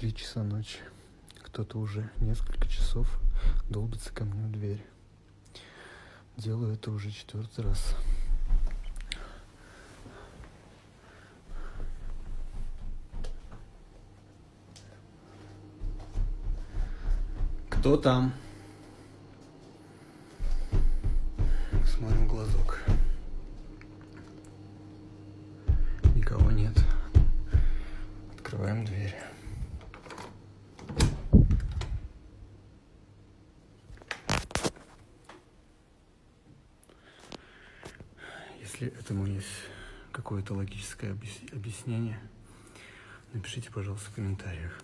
Три часа ночи. Кто-то уже несколько часов долбится ко мне в дверь. Делаю это уже четвертый раз. Кто там? Смотрим в глазок. Никого нет. Открываем дверь. Если этому есть какое-то логическое объяс- объяснение, напишите, пожалуйста, в комментариях.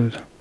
Что это?